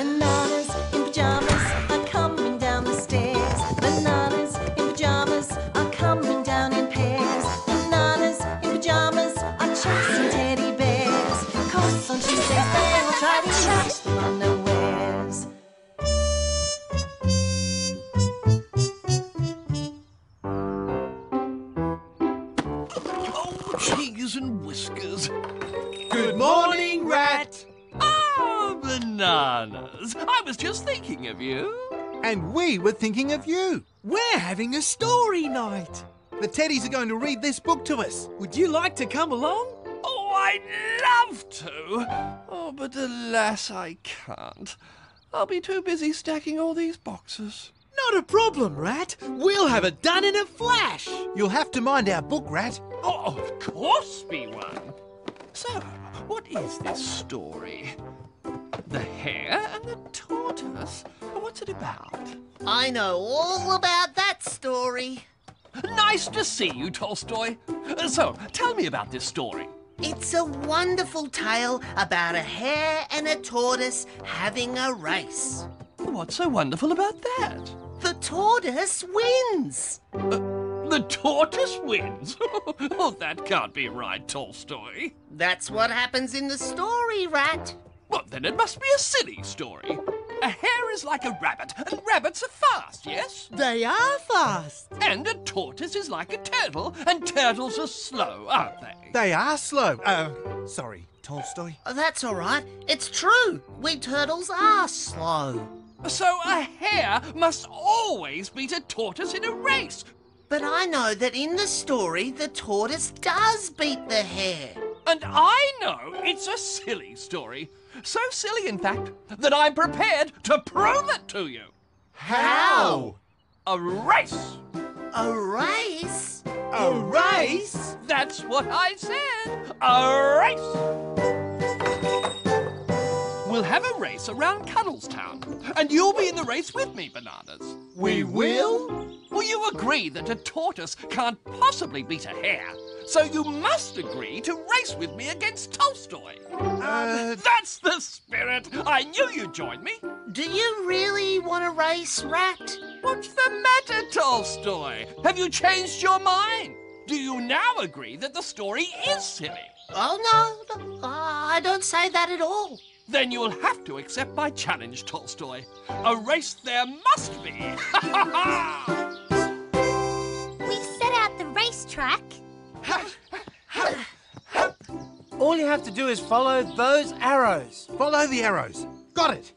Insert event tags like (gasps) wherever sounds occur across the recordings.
Bananas in Teddies are going to read this book to us. Would you like to come along? Oh, I'd love to. Oh, but alas, I can't. I'll be too busy stacking all these boxes. Not a problem, Rat. We'll have it done in a flash. You'll have to mind our book, Rat. Oh, of course B1. So, what is this story? The hare and the tortoise? What's it about? I know all about that story. Nice to see you, Tolstoy. Uh, So, tell me about this story. It's a wonderful tale about a hare and a tortoise having a race. What's so wonderful about that? The tortoise wins. The tortoise wins. (laughs) oh, that can't be right, Tolstoy. That's what happens in the story, Rat. Well, then it must be a silly story. A hare is like a rabbit, and rabbits are fast, yes? They are fast. And a tortoise is like a turtle, and turtles are slow, aren't they? They are slow. Uh, sorry, Tolstoy. That's all right. It's true. We turtles are slow. So a hare must always beat a tortoise in a race. But I know that in the story, the tortoise does beat the hare. And I know it's a silly story. So silly, in fact, that I'm prepared to prove it to you. How? A race. A race? A race? That's what I said. A race. We'll have a race around Cuddlestown, and you'll be in the race with me, Bananas. We will? Will you agree that a tortoise can't possibly beat a hare? So you must agree to race with me against Tolstoy. Uh, That's the spirit. I knew you'd join me. Do you really want to race, Rat? What's the matter, Tolstoy? Have you changed your mind? Do you now agree that the story is silly? Oh, no, no, I don't say that at all. Then you'll have to accept my challenge, Tolstoy. A race there must be. (laughs) We've set out the racetrack. All you have to do is follow those arrows. follow the arrows. Got it.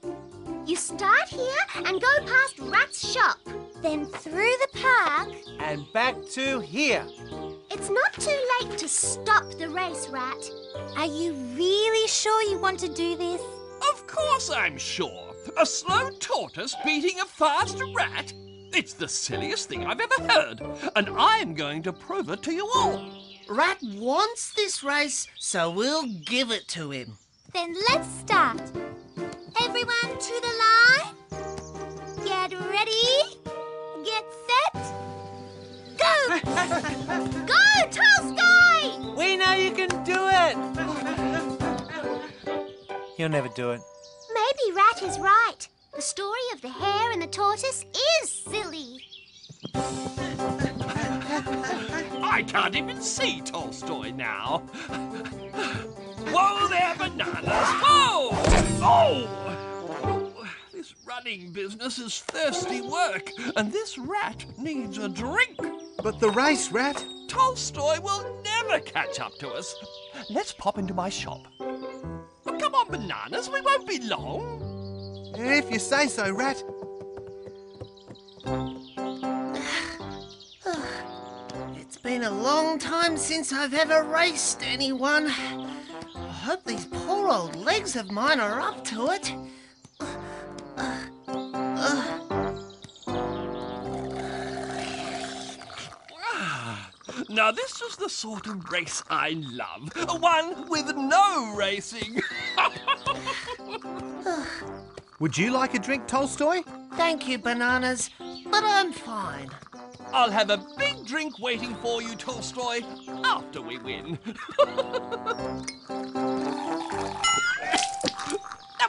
You start here and go past Rat's shop, then through the park. And back to here. It's not too late to stop the race, Rat. Are you really sure you want to do this? of course I'm sure. A slow tortoise beating a fast rat? It's the silliest thing I've ever heard. And I'm going to prove it to you all. Rat wants this race, so we'll give it to him. Then let's start. Everyone to the line. Get ready. Get set. Go! (laughs) Go, Tolstoy! We know you can do it. He'll never do it. Maybe Rat is right. The story of the hare and the tortoise is silly. I can't even see Tolstoy now. Whoa there, bananas! Whoa! Oh! This running business is thirsty work, and this rat needs a drink. But the rice Rat. Tolstoy will never catch up to us. Let's pop into my shop. Oh, come on, bananas, we won't be long. If you say so, Rat. (sighs) It's been a long time since I've ever raced anyone. I hope these poor old legs of mine are up to it. Now, this is the sort of race I love. One with no racing. (laughs) Would you like a drink, Tolstoy? Thank you, bananas, but I'm fine. I'll have a big drink waiting for you, Tolstoy, after we win. (laughs) that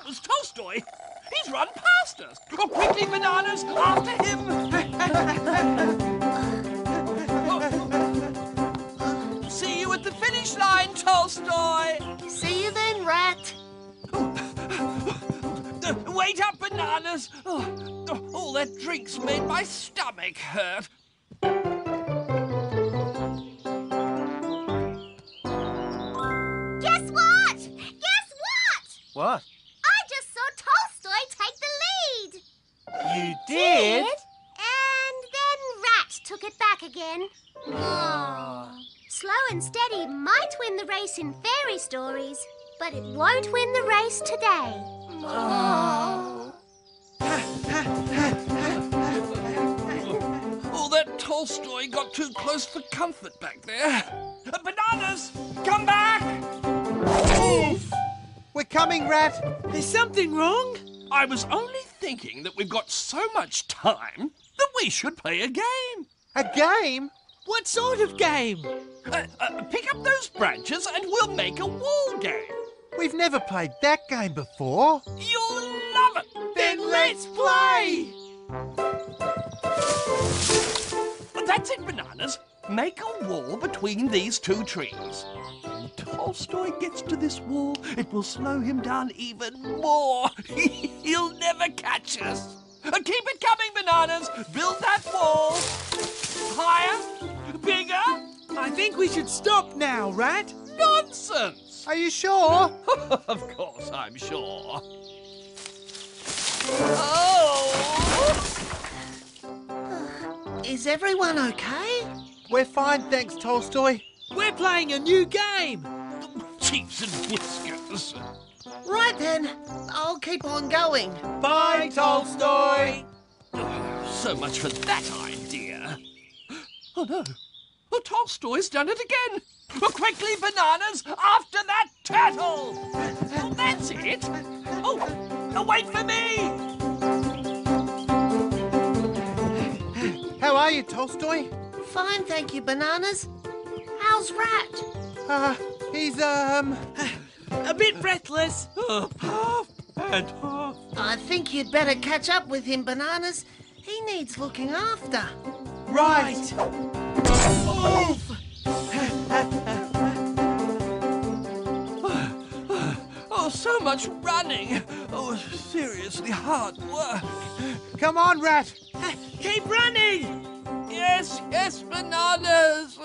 was Tolstoy. He's run past us. Oh, Quickly, bananas! After him! (laughs) See you at the finish line, Tolstoy! Wait up, bananas! Oh, oh, all that drink's made my stomach hurt. Guess what? Guess what? What? I just saw Tolstoy take the lead. You did? And then Rat took it back again. Oh. Slow and Steady might win the race in fairy stories, but it won't win the race today. Oh, that Tolstoy got too close for comfort back there. Uh, bananas! Come back! Oof. We're coming, Rat. Is something wrong? I was only thinking that we've got so much time that we should play a game. A game? What sort of game? Uh, uh, pick up those branches and we'll make a wall game. We've never played that game before. You'll love it. Then let's play! But that's it, bananas. Make a wall between these two trees. When Tolstoy gets to this wall, it will slow him down even more. (laughs) He'll never catch us. Uh, keep it coming, bananas. Build that wall. Higher, bigger. I think we should stop now, Rat. Nonsense. Are you sure? (laughs) of course, I'm sure. Oh! Is everyone okay? We're fine, thanks, Tolstoy. We're playing a new game. Cheeks and whiskers. Right then, I'll keep on going. Bye, Tolstoy. Oh, So much for that idea. (gasps) Oh no. Oh, Tolstoy's done it again. Oh, quickly, bananas, after that turtle. Oh, that's it. Oh, wait for me. How are you, Tolstoy? Fine, thank you, Bananas. How's Rat? Uh, he's, um... A bit breathless. Oh, puff and puff. I think you'd better catch up with him, Bananas. He needs looking after. Right. Oh, so much running. Oh, seriously hard work. Come on, Rat. Keep running. Yes, yes, bananas.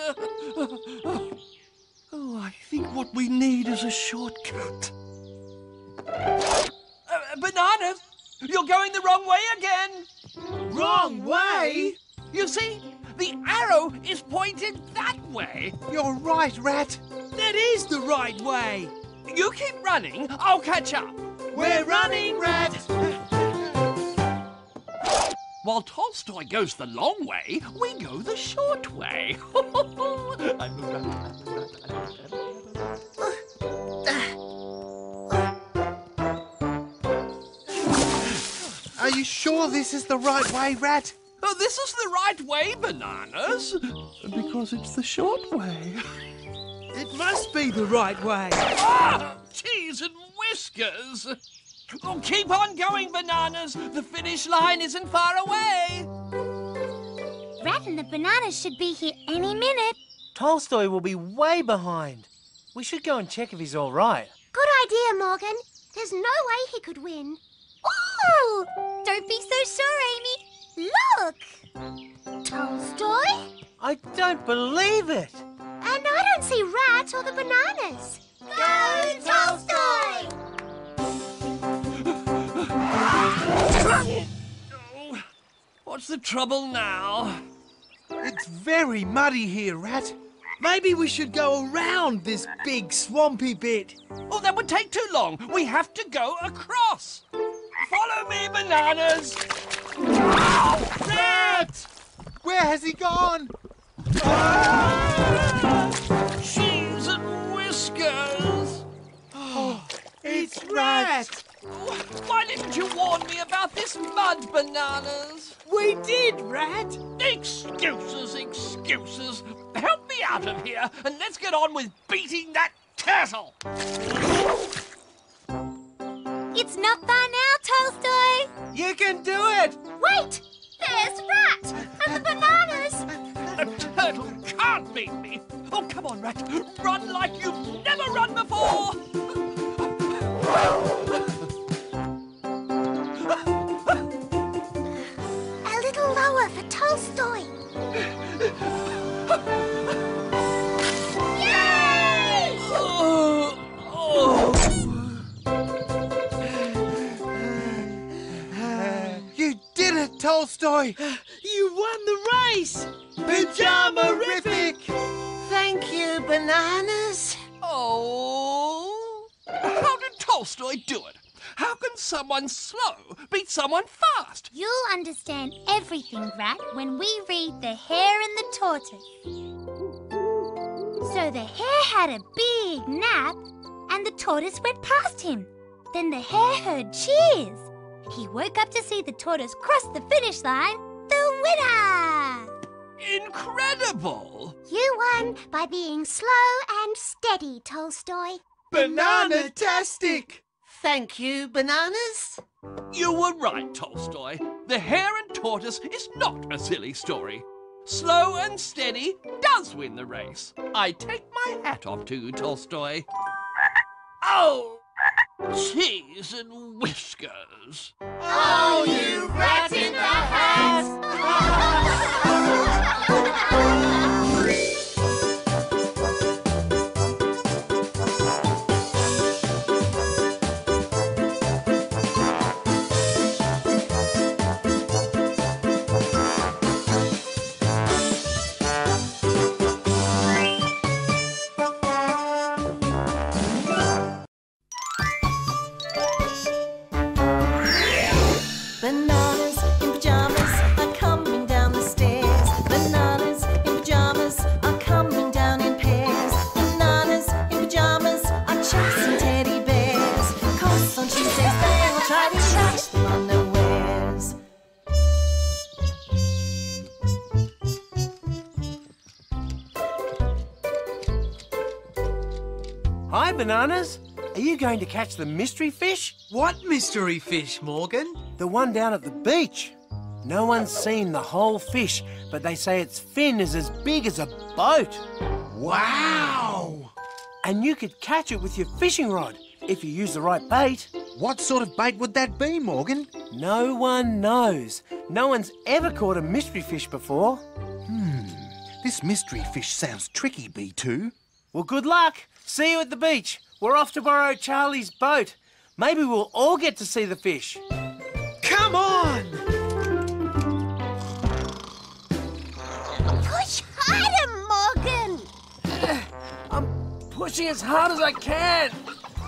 Oh, I think what we need is a shortcut. Uh, bananas, you're going the wrong way again. Wrong way? You see, the arrow is pointed that way. You're right, Rat. That is the right way. You keep running, I'll catch up. We're running, Rat. (laughs) While Tolstoy goes the long way, we go the short way. (laughs) Are you sure this is the right way, Rat? Oh, this is the right way, bananas. Because it's the short way. (laughs) It must be the right way. Ah! Cheese and whiskers! Oh, keep on going, bananas! The finish line isn't far away! Rat and the bananas should be here any minute. Tolstoy will be way behind. We should go and check if he's all right. Good idea, Morgan. There's no way he could win. Oh! Don't be so sure, Amy. Look! Tolstoy? I don't believe it. And I don't see rats or the bananas. Go, Tolstoy! What's the trouble now? It's very muddy here, Rat. Maybe we should go around this big swampy bit. Oh, that would take too long. We have to go across. Follow me, bananas! Rat! Where has he gone? Cheese and whiskers! Oh, it's Rat. Why didn't you warn me about this mud, bananas? We did, Rat. Excuses, excuses. Help me out of here and let's get on with beating that turtle. It's not far now, eh? Tolstoy. You can do it! Wait! There's Rat! And the bananas! A turtle can't beat me. Oh, come on, Rat. Run like you've never run before. A little lower for Tolstoy. Tolstoy! You won the race! Pajama-rific! Thank you, bananas. Oh. How did Tolstoy do it? How can someone slow beat someone fast? You'll understand everything, Rat, when we read The Hare and the Tortoise. So the hare had a big nap, and the tortoise went past him. Then the hare heard cheers. He woke up to see the tortoise cross the finish line. The winner! Incredible! You won by being slow and steady, Tolstoy. Banana-tastic! Thank you, bananas. You were right, Tolstoy. The hare and tortoise is not a silly story. Slow and steady does win the race. I take my hat off to you, Tolstoy. Oh! Cheese and whiskers. Oh, you rat in the hat! (laughs) Bananas. Are you going to catch the mystery fish? What mystery fish, Morgan? The one down at the beach. No one's seen the whole fish, but they say its fin is as big as a boat. Wow! And you could catch it with your fishing rod if you use the right bait. What sort of bait would that be, Morgan? No one knows. No one's ever caught a mystery fish before. Hmm. This mystery fish sounds tricky, B2. Well, good luck. See you at the beach. We're off to borrow Charlie's boat. Maybe we'll all get to see the fish. Come on! Push harder, Morgan! (sighs) I'm pushing as hard as I can. (sighs)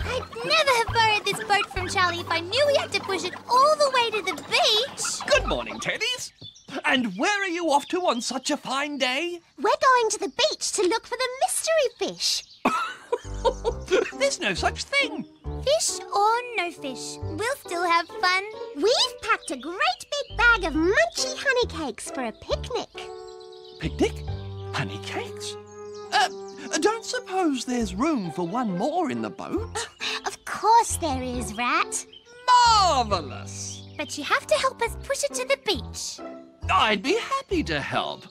I'd never have borrowed this boat from Charlie if I knew we had to push it all the way to the beach. Good morning, Teddies. And where are you off to on such a fine day? We're going to the beach to look for the mystery fish. (laughs) There's no such thing. Fish or no fish, we'll still have fun. We've packed a great big bag of munchy honey cakes for a picnic. Picnic? Honey cakes? Uh, don't suppose there's room for one more in the boat? (laughs) Of course there is, Rat. Marvellous! But you have to help us push it to the beach. I'd be happy to help.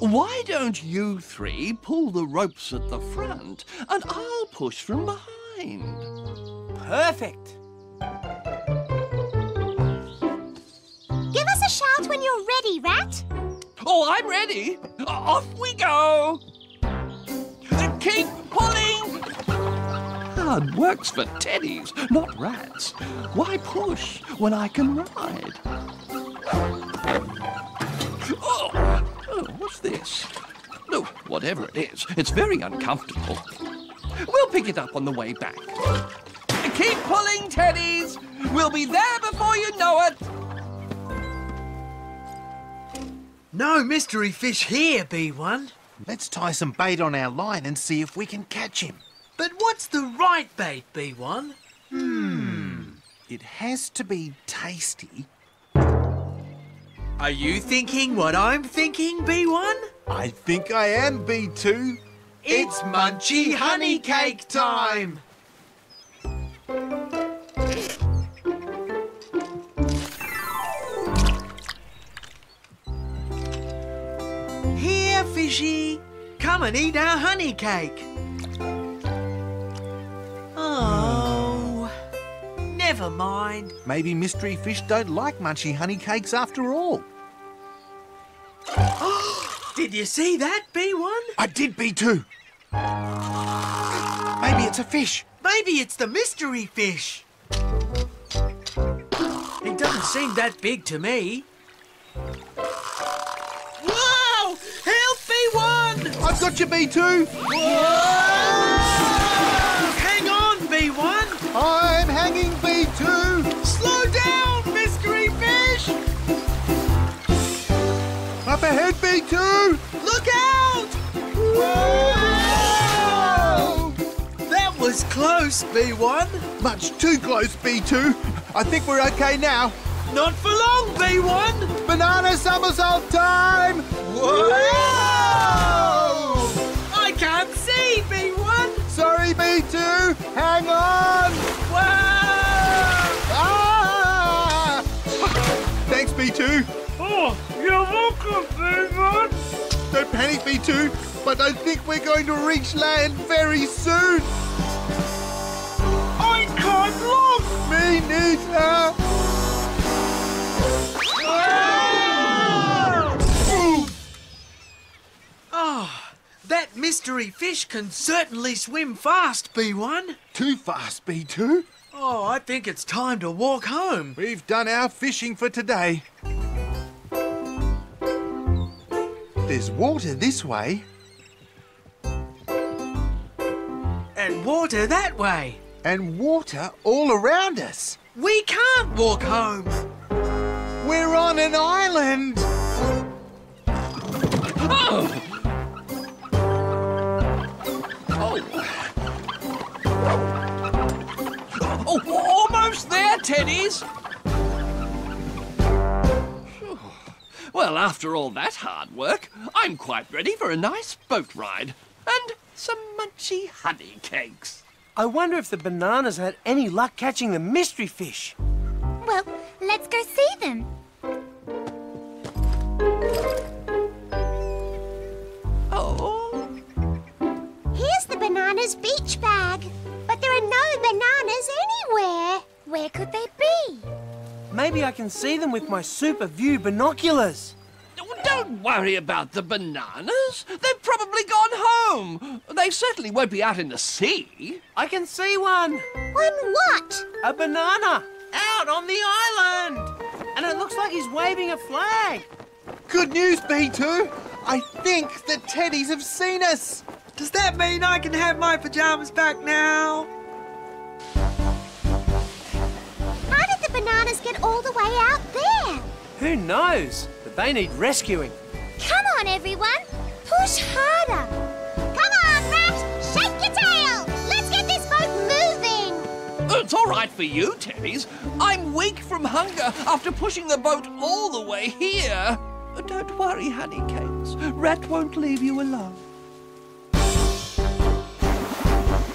Why don't you three pull the ropes at the front and I'll push from behind? Perfect. Give us a shout when you're ready, Rat. Oh, I'm ready. Off we go. Keep pulling. Hard works for teddies, not rats. Why push when I can ride? Oh, what's this? No, whatever it is, it's very uncomfortable. We'll pick it up on the way back. Keep pulling, teddies. We'll be there before you know it. No mystery fish here, B1. Let's tie some bait on our line and see if we can catch him. But what's the right bait, B1? Hmm. It has to be tasty. Are you thinking what I'm thinking, B1? I think I am, B2. It's munchy honey cake time! Here, fishy. Come and eat our honey cake. Never mind. Maybe mystery fish don't like munchy honey cakes after all. (gasps) Did you see that, B1? I did, B2. Maybe it's a fish. Maybe it's the mystery fish. It doesn't seem that big to me. Whoa! Help B1! I've got you, B2. Hang B2. Look out! Whoa! That was close, B1. Much too close, B2. I think we're okay now. Not for long, B1. Banana somersault time! Whoa! I can't see, B1. Sorry, B2. Hang on. Whoa! Ah! (laughs) Thanks, B2. Oh, you're welcome, B1. Don't panic, B2, but I think we're going to reach land very soon. I can't look. Me neither. Oh, that mystery fish can certainly swim fast, B1. Too fast, B2. Oh, I think it's time to walk home. We've done our fishing for today. There's water this way. And water that way. and water all around us. We can't walk home. We're on an island. Oh, Oh, almost there, Teddies! Well, after all that hard work, I'm quite ready for a nice boat ride and some munchy honey cakes. I wonder if the bananas had any luck catching the mystery fish. Well, let's go see them. Oh, Here's the bananas beach bag. But there are no bananas anywhere. Where could they be? Maybe I can see them with my super view binoculars. don't worry about the bananas. They've probably gone home. They certainly won't be out in the sea. I can see one. One what? A banana out on the island. And it looks like he's waving a flag. Good news, B2. I think the teddies have seen us. Does that mean I can have my pajamas back now? Did the bananas get all the way out there? Who knows? But they need rescuing. Come on, everyone. Push harder. Come on, Rat. Shake your tail. Let's get this boat moving. It's all right for you, Teddies. I'm weak from hunger after pushing the boat all the way here. Don't worry, Honeycakes. Rat won't leave you alone.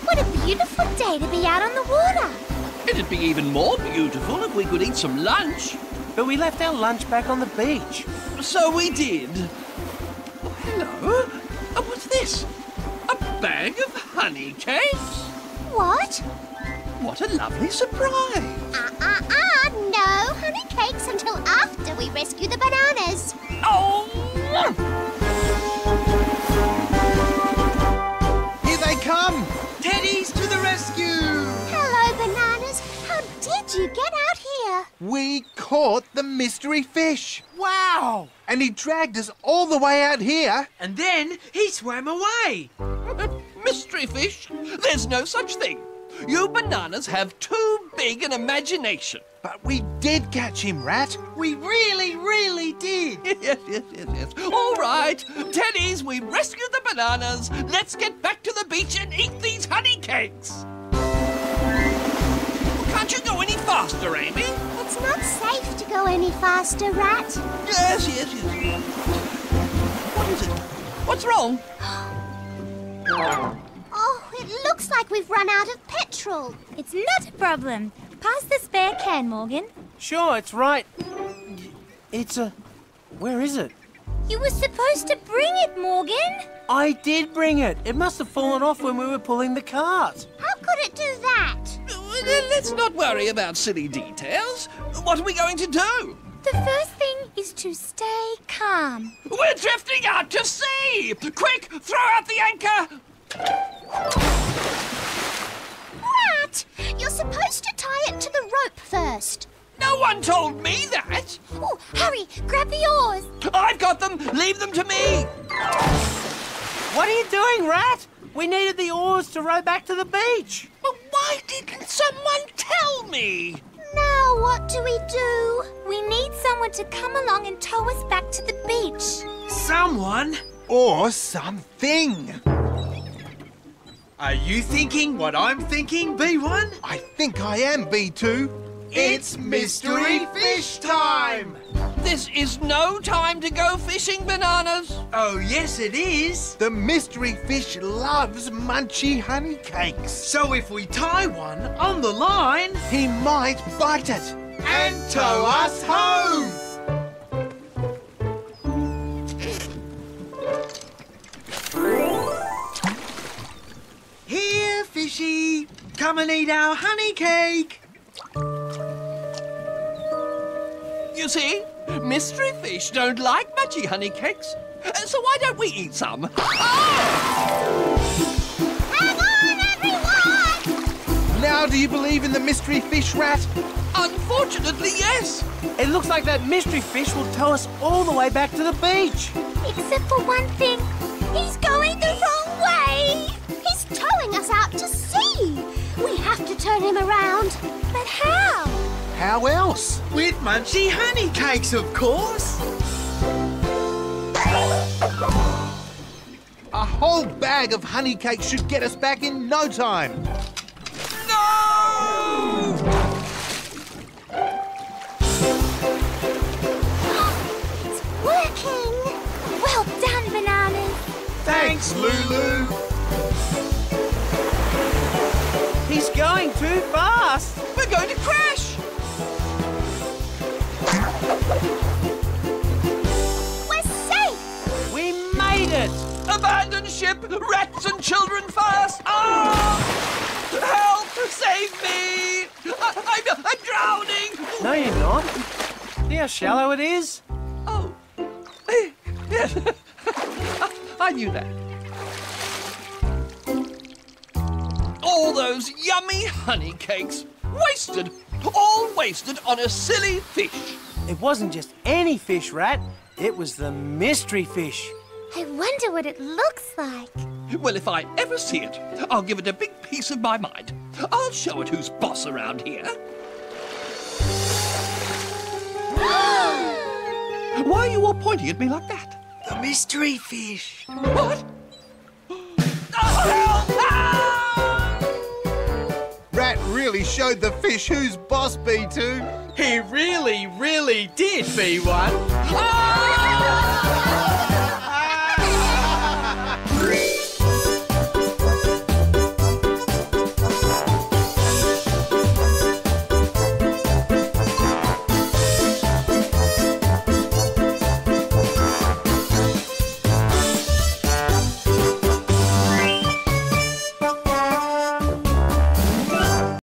What a beautiful day to be out on the water. It'd be even more beautiful if we could eat some lunch. But we left our lunch back on the beach. So we did. Oh, hello. Uh, what's this? A bag of honey cakes? What? What a lovely surprise. Uh-uh-uh. No honey cakes until after we rescue the bananas. Oh! Did you get out here? We caught the mystery fish. Wow! And he dragged us all the way out here. And then he swam away. (laughs) Mystery fish? There's no such thing. You bananas have too big an imagination. But we did catch him, Rat. We really, really did. (laughs) yes, yes, yes, yes. All right, Teddies, we rescued the bananas. Let's get back to the beach and eat these honey cakes. Can't you go any faster, Amy? It's not safe to go any faster, Rat. Yes, yes, yes. What is it? What's wrong? (gasps) Oh, it looks like we've run out of petrol. It's not a problem. Pass the spare can, Morgan. Sure, it's right. It's a. Where is it? You were supposed to bring it, Morgan. I did bring it. It must have fallen off when we were pulling the cart. How could it do that? Let's not worry about silly details. What are we going to do? The first thing is to stay calm. We're drifting out to sea! Quick, throw out the anchor! Rat! You're supposed to tie it to the rope first. No one told me that! Oh, hurry, grab the oars. I've got them! Leave them to me! What are you doing, Rat? We needed the oars to row back to the beach. But why didn't someone tell me? Now what do we do? We need someone to come along and tow us back to the beach. Someone? Or something. Are you thinking what I'm thinking, B1? I think I am, B2. It's mystery fish time! This is no time to go fishing bananas. Oh, yes, it is. The mystery fish loves munchy honey cakes. So if we tie one on the line He might bite it and tow us home. Here, fishy. Come and eat our honey cake. You see, mystery fish don't like munchy honey cakes. So why don't we eat some? Hang on, everyone! Now, do you believe in the mystery fish rat? Unfortunately, yes. It looks like that mystery fish will tow us all the way back to the beach. Except for one thing. He's going the wrong way. He's towing us out to sea. We have to turn him around. But how? How else? With munchy honey cakes, of course. A whole bag of honey cakes should get us back in no time. No! It's working. Well done, bananas. Thanks, Lulu. He's going too fast. We're going to crash. We're safe. We made it. Abandon ship. Rats and children first. Ah! Help! Save me! I, I'm, I'm drowning. No, you're not. See how shallow it is? Oh. Yes. (laughs) I knew that. All those yummy honey cakes. Wasted. All wasted on a silly fish. It wasn't just any fish, Rat. It was the mystery fish. I wonder what it looks like. Well, if I ever see it, I'll give it a big piece of my mind. I'll show it who's boss around here. (gasps) Why are you all pointing at me like that? The mystery fish. What? Oh, (gasps) really showed the fish who's boss, B2. He really, really did, B1. Oh!